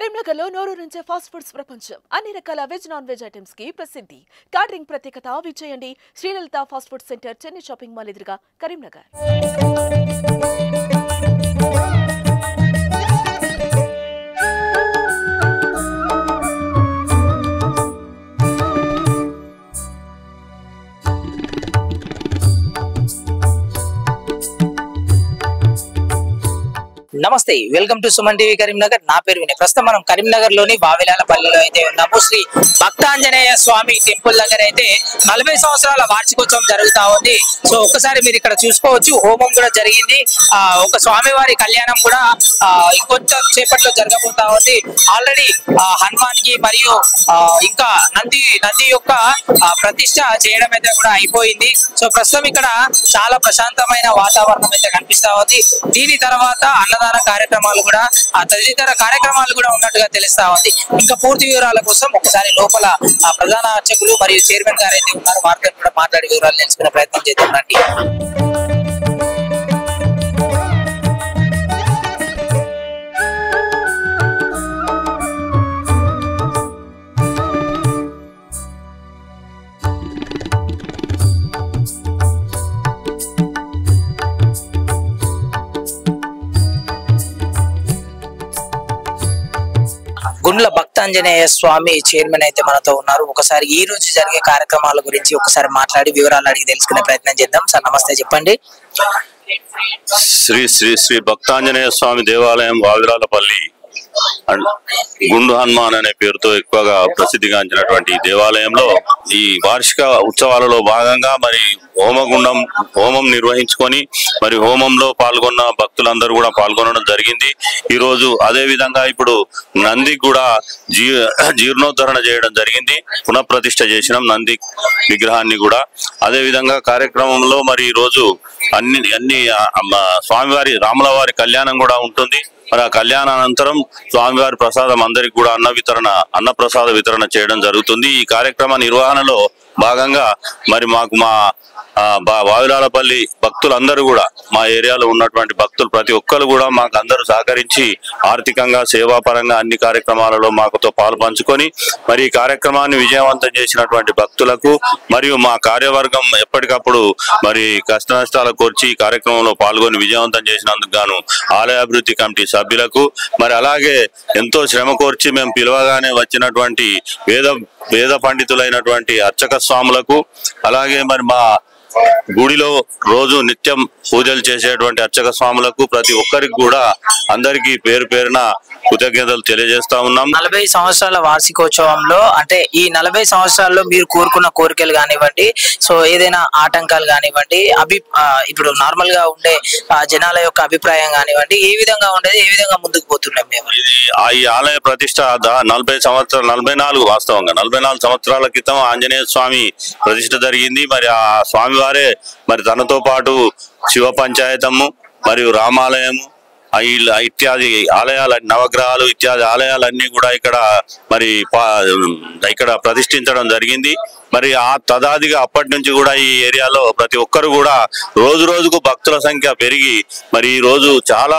కరీంనగర్లో నుంచే fast foods ప్రపంచం. అన్ని రకాల వెజ్ నాన్ వెజ్ ఐటమ్స్కి ప్రసిద్ధి. క్యాటరింగ్ ప్రత్యేకత విచ్చేయండి. Srilalitha fast food center Chennai shopping mall ఎదురుగా కరీంనగర్. నమస్తే welcome to Suman TV Karimnagar. నా పేరు వినయ్. ప్రస్తుతం మనం కరీంనగర్లోని వావిలాలపల్లిలో అయితే ఉన్నాము. శ్రీ భక్తాంజనేయ స్వామి టెంపుల్ దగ్గర అయితే నలభై సంవత్సరాల వార్షికోత్సవం జరుగుతా ఉంది. సో ఒక్కసారి మీరు ఇక్కడ చూసుకోవచ్చు. హోమం కూడా జరిగింది. ఆ ఒక స్వామివారి కళ్యాణం కూడా ఆ ఇంకొంచెం సేపట్లో జరగబోతా ఉంది. ఆల్రెడీ హనుమాన్కి మరియు ఆ, ఇంకా నంది నంది యొక్క ప్రతిష్ట చేయడం అయితే కూడా అయిపోయింది. సో ప్రస్తుతం ఇక్కడ చాలా ప్రశాంతమైన వాతావరణం అయితే కనిపిస్తా ఉంది. దీని తర్వాత అన్నదాన కార్యక్రమాలు కూడా ఆ తదితర కార్యక్రమాలు కూడా ఉన్నట్టుగా తెలుస్తా ఉంది. ఇంకా పూర్తి వివరాల కోసం ఒకసారి లోపల ఆ ప్రధాన అర్చకులు మరియు చైర్మన్ గారు అయితే ఉన్నారు వారితో కూడా మాట్లాడి వివరాలు తెలుసుకునే ప్రయత్నం చేద్దాం. గుండ్ల భక్తాంజనేయ స్వామి చైర్మన్ అయితే మనతో ఉన్నారు. ఒకసారి ఈ రోజు జరిగే కార్యక్రమాల గురించి ఒకసారి మాట్లాడి వివరాలు అడిగి తెలుసుకునే ప్రయత్నం చేద్దాం. సార్ నమస్తే చెప్పండి. శ్రీ శ్రీ శ్రీ భక్తాంజనేయ స్వామి దేవాలయం వావిరాలపల్లి అండ్ గుండు హనుమాన్ అనే పేరుతో ఎక్కువగా ప్రసిద్ధిగాంచినటువంటి దేవాలయంలో ఈ వార్షిక ఉత్సవాలలో భాగంగా మరి హోమగుండం హోమం నిర్వహించుకొని మరి హోమంలో పాల్గొన్న భక్తులందరూ కూడా పాల్గొనడం జరిగింది. ఈరోజు అదేవిధంగా విధంగా ఇప్పుడు నంది కూడా జీ జీర్ణోద్ధరణ చేయడం జరిగింది. పునఃప్రతిష్ఠ చేసినాం నంది విగ్రహాన్ని కూడా. అదే విధంగా కార్యక్రమంలో మరి ఈరోజు అన్ని అన్ని స్వామివారి రాముల వారి కళ్యాణం కూడా ఉంటుంది. మరి ఆ కళ్యాణ అనంతరం స్వామివారి ప్రసాదం అందరికి కూడా అన్న వితరణ అన్న ప్రసాద వితరణ చేయడం జరుగుతుంది. ఈ కార్యక్రమ నిర్వహణలో భాగంగా మరి మాకు మా బా- వావిలాలపల్లి భక్తులందరూ కూడా మా ఏరియాలో ఉన్నటువంటి భక్తులు ప్రతి ఒక్కరు కూడా మాకు అందరూ సహకరించి ఆర్థికంగా సేవాపరంగా అన్ని కార్యక్రమాలలో మాకుతో పాలు పంచుకొని మరి ఈ కార్యక్రమాన్ని విజయవంతం చేసినటువంటి భక్తులకు మరియు మా కార్యవర్గం ఎప్పటికప్పుడు మరి కష్ట నష్టాల కోర్చి ఈ కార్యక్రమంలో పాల్గొని విజయవంతం చేసినందుకు గాను ఆలయాభివృద్ధి కమిటీ సభ్యులకు మరి అలాగే ఎంతో శ్రమ కోర్చి మేము పిలవగానే వచ్చినటువంటి వేద వేద పండితులైనటువంటి అర్చక స్వాములకు. అలాగే మరి మా గుడిలో రోజు నిత్యం పూజలు చేసేటువంటి అర్చక స్వాములకు ప్రతి ఒక్కరికి కూడా అందరికీ పేరు పేరున కృతజ్ఞతలు తెలియజేస్తా ఉన్నాం. నలభై సంవత్సరాల వార్షికోత్సవంలో అంటే ఈ నలభై సంవత్సరాల్లో మీరు కోరుకున్న కోరికలు కానివ్వండి సో ఏదైనా ఆటంకాలు కానివ్వండి అభి ఇప్పుడు నార్మల్గా ఉండే జనాల యొక్క అభిప్రాయం కానివ్వండి ఏ విధంగా ఉండేది ఏ విధంగా ముందుకు పోతున్నాం మేము? ఇది ఆ ఈ ఆలయ ప్రతిష్ట నలభై సంవత్సరాలు నలభై నాలుగు వాస్తవంగా నలభై నాలుగు సంవత్సరాల క్రితం ఆంజనేయ స్వామి ప్రతిష్ట జరిగింది. మరి ఆ స్వామి గారే. మరి తనతో పాటు శివ పంచాయతము మరియు రామాలయము ఇత్యాది ఆలయాల నవగ్రహాలు ఇత్యాది ఆలయాలన్నీ కూడా ఇక్కడ మరి ఇక్కడ ప్రతిష్ఠించడం జరిగింది. మరి ఆ తదాదిగా అప్పటి నుంచి కూడా ఈ ఏరియాలో ప్రతి ఒక్కరు కూడా రోజు రోజుకు భక్తుల సంఖ్య పెరిగి మరి ఈ రోజు చాలా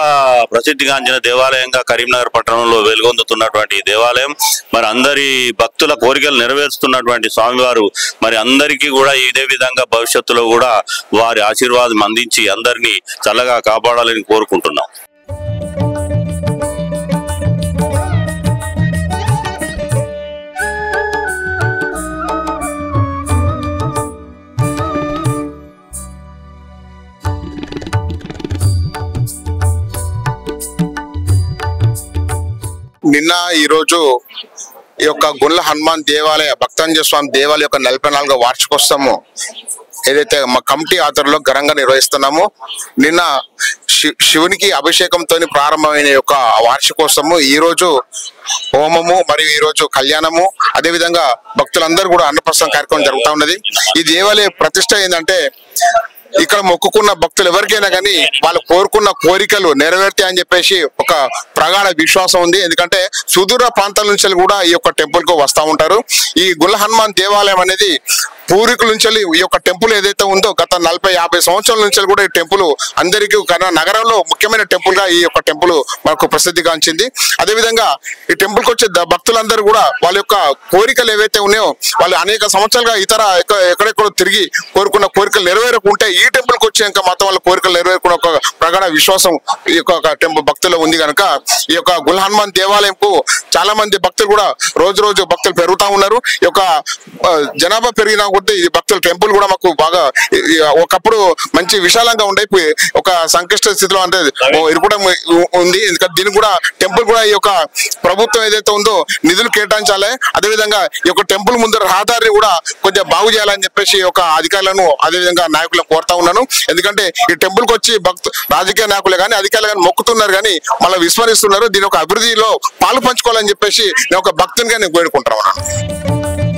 ప్రసిద్ధిగాంచిన దేవాలయంగా కరీంనగర్ పట్టణంలో వెలుగొందుతున్నటువంటి దేవాలయం మరి అందరి భక్తుల కోరికలు నెరవేరుస్తున్నటువంటి స్వామివారు మరి అందరికీ కూడా ఇదే విధంగా భవిష్యత్తులో కూడా వారి ఆశీర్వాదం అందించి అందరినీ చల్లగా కాపాడాలని కోరుకుంటున్నాం. నిన్న ఈ రోజు ఈ యొక్క గుండ్ల హనుమాన్ దేవాలయ భక్తాంజ స్వామి దేవాలయ యొక్క నలభై నాలుగో వార్షికోత్సవము ఏదైతే మా కమిటీ ఆధ్వర్యంలో ఘనంగా నిర్వహిస్తున్నాము నిన్న శి- శివునికి అభిషేకంతో ప్రారంభమైన యొక్క వార్షికోత్సవము ఈ రోజు హోమము మరియు ఈ రోజు కళ్యాణము. అదే విధంగా భక్తులందరూ కూడా అన్నప్రసం కార్యక్రమం జరుగుతూ ఉన్నది. ఈ దేవాలయ ప్రతిష్ట ఏంటంటే ఇక్కడ మొక్కుకున్న భక్తులు ఎవరికైనా కానీ వాళ్ళు కోరుకున్న కోరికలు నెరవేర్తాయని చెప్పేసి ఒక ప్రగాఢ విశ్వాసం ఉంది. ఎందుకంటే సుదూర ప్రాంతాల నుంచి కూడా ఈ యొక్క టెంపుల్కు వస్తూ ఉంటారు. ఈ గుల్ల హనుమాన్ దేవాలయం అనేది పూర్వీకుల నుంచి ఈ యొక్క టెంపుల్ ఏదైతే ఉందో గత నలభై యాభై సంవత్సరాల నుంచి కూడా ఈ టెంపుల్ అందరికీ కన్నా నగరంలో ముఖ్యమైన టెంపుల్గా ఈ యొక్క టెంపుల్ మనకు ప్రసిద్ధిగాంచింది అదేవిధంగా ఈ టెంపుల్కి వచ్చే భక్తులందరూ కూడా వాళ్ళ యొక్క కోరికలు ఏవైతే ఉన్నాయో వాళ్ళు అనేక సంవత్సరాలుగా ఇతర ఎక్కడెక్కడో తిరిగి కోరుకున్న కోరికలు నెరవేరకుంటే ఈ టెంపుల్కి వచ్చాక మాత్రం వాళ్ళ కోరికలు నెరవేరుకున్న ఒక ప్రగాఢ విశ్వాసం ఈ యొక్క టెంపుల్ భక్తుల్లో ఉంది కనుక ఈ యొక్క గుల్ హనుమాన్ దేవాలయంకు చాలా మంది భక్తులు కూడా రోజు రోజు భక్తులు పెరుగుతా ఉన్నారు. ఈ యొక్క జనాభా పెరిగినా కొద్దీ భక్తుల టెంపుల్ కూడా మాకు బాగా ఒకప్పుడు మంచి విశాలంగా ఉండే ఒక సంక్లిష్ట స్థితిలో అంటే ఇరుకడం ఉంది. ఎందుకంటే దీనికి కూడా టెంపుల్ కూడా ఈ యొక్క ప్రభుత్వం ఏదైతే ఉందో నిధులు కేటాయించాలి. అదేవిధంగా ఈ యొక్క టెంపుల్ ముందర రహదారిని కూడా కొంచెం బాగు చేయాలని చెప్పేసి ఒక అధికారులను అదేవిధంగా నాయకులను కోరుతా ఉన్నాను. ఎందుకంటే ఈ టెంపుల్కి వచ్చి భక్తు రాజకీయ నాయకులు కానీ అధికారులు కానీ మొక్కుతున్నారు కానీ మళ్ళీ విస్మరిస్తున్నారు. దీని ఒక అభివృద్ధిలో పాలు పంచుకోవాలని చెప్పేసి నేను ఒక భక్తునిగా నేను వేడుకుంటాను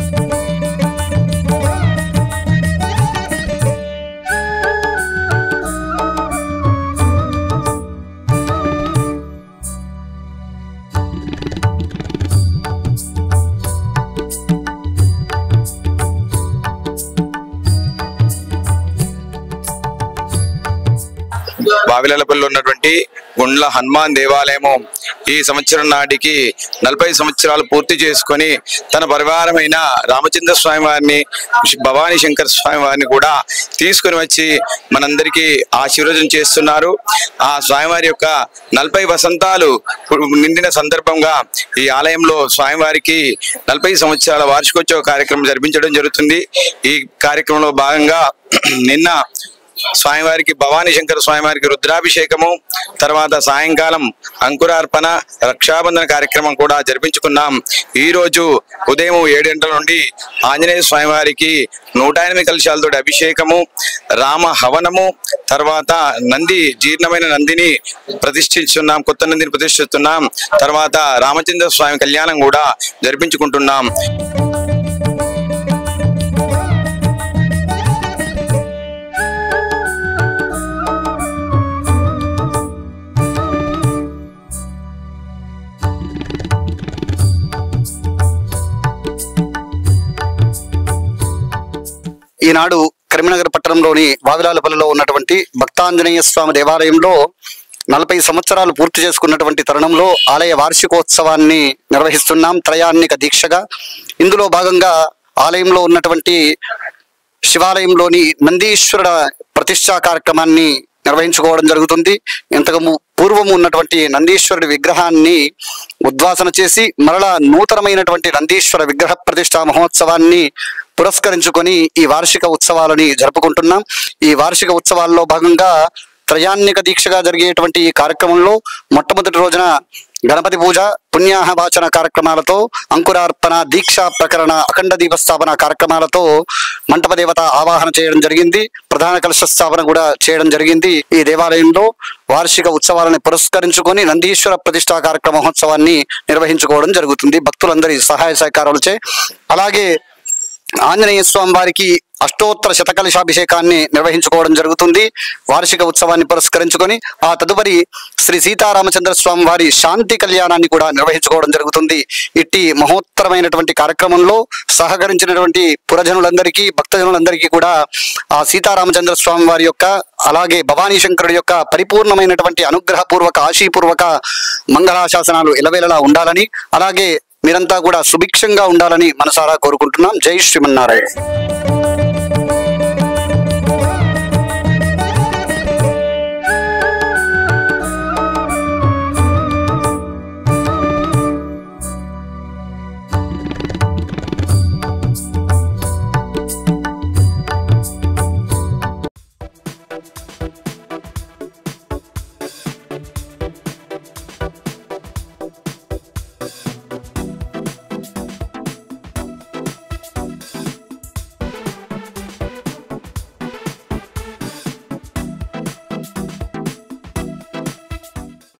బావిలపల్లి ఉన్నటువంటి గుండ్ల హనుమాన్ దేవాలయము ఈ సంవత్సరం నాటికి నలభై సంవత్సరాలు పూర్తి చేసుకొని తన పరివారమైన రామచంద్ర స్వామి వారిని భవానీ శంకర్ స్వామి వారిని కూడా తీసుకుని వచ్చి మనందరికీ ఆశీర్వదం చేస్తున్నారు. ఆ స్వామివారి యొక్క నలభై వసంతాలు నిండిన సందర్భంగా ఈ ఆలయంలో స్వామివారికి నలభై సంవత్సరాల వార్షికోత్సవ కార్యక్రమం జరిపించడం జరుగుతుంది. ఈ కార్యక్రమంలో భాగంగా నిన్న స్వామివారికి భవానీ శంకర స్వామివారికి రుద్రాభిషేకము తర్వాత సాయంకాలం అంకురార్పణ రక్షాబంధన కార్యక్రమం కూడా జరిపించుకున్నాం. ఈ రోజు ఉదయం ఏడు గంటల నుండి ఆంజనేయ స్వామివారికి నూట ఎనిమిది కలశాలతో అభిషేకము రామ హవనము తర్వాత నంది జీర్ణమైన నందిని ప్రతిష్ఠిస్తున్నాం కొత్త నందిని ప్రతిష్ఠిస్తున్నాం తర్వాత రామచంద్ర స్వామి కళ్యాణం కూడా జరిపించుకుంటున్నాం. ఈనాడు కరీంనగర్ పట్టణంలోని వావిలాలపల్లిలో ఉన్నటువంటి భక్తాంజనేయ స్వామి దేవాలయంలో నలభై సంవత్సరాలు పూర్తి చేసుకున్నటువంటి తరుణంలో ఆలయ వార్షికోత్సవాన్ని నిర్వహిస్తున్నాం. త్రయాన్నిక దీక్షగా. ఇందులో భాగంగా ఆలయంలో ఉన్నటువంటి శివాలయంలోని నందీశ్వరుడ ప్రతిష్టా కార్యక్రమాన్ని నిర్వహించుకోవడం జరుగుతుంది. ఇంతకు పూర్వము ఉన్నటువంటి నందీశ్వరుడి విగ్రహాన్ని ఉద్వాసన చేసి మరలా నూతనమైనటువంటి నందీశ్వర విగ్రహ ప్రతిష్టా మహోత్సవాన్ని పురస్కరించుకొని ఈ వార్షిక ఉత్సవాలని జరుపుకుంటున్నాం. ఈ వార్షిక ఉత్సవాల్లో భాగంగా త్రయాన్నిక దీక్షగా జరిగేటువంటి ఈ కార్యక్రమంలో మొట్టమొదటి రోజున గణపతి పూజ పుణ్యాహవాచన కార్యక్రమాలతో అంకురార్పణ దీక్షా ప్రకరణ అఖండ దీపస్థాపన కార్యక్రమాలతో మంటప దేవత ఆవాహన చేయడం జరిగింది. ప్రధాన కలశ స్థాపన కూడా చేయడం జరిగింది. ఈ దేవాలయంలో వార్షిక ఉత్సవాలను పురస్కరించుకొని నందీశ్వర ప్రతిష్టా కార్యక్రమ మహోత్సవాన్ని నిర్వహించుకోవడం జరుగుతుంది. భక్తులందరి సహాయ సహకారాలచే. అలాగే ఆంజనేయ స్వామి వారికి అష్టోత్తర శతకలశాభిషేకాన్ని నిర్వహించుకోవడం జరుగుతుంది. వార్షిక ఉత్సవాన్ని పురస్కరించుకొని ఆ తదుపరి శ్రీ సీతారామచంద్ర స్వామి వారి శాంతి కళ్యాణాన్ని కూడా నిర్వహించుకోవడం జరుగుతుంది. ఇట్టి మహోత్తరమైనటువంటి కార్యక్రమంలో సహకరించినటువంటి పురజనులందరికీ భక్తజనులందరికీ కూడా ఆ సీతారామచంద్ర స్వామి వారి యొక్క అలాగే భవానీ శంకరుడి యొక్క పరిపూర్ణమైనటువంటి అనుగ్రహపూర్వక ఆశీపూర్వక మంగళాశాసనాలు ఇలవేళలా ఉండాలని అలాగే మీరంతా కూడా సుభిక్షంగా ఉండాలని మనసారా కోరుకుంటున్నాం. జై శ్రీమన్నారాయణ.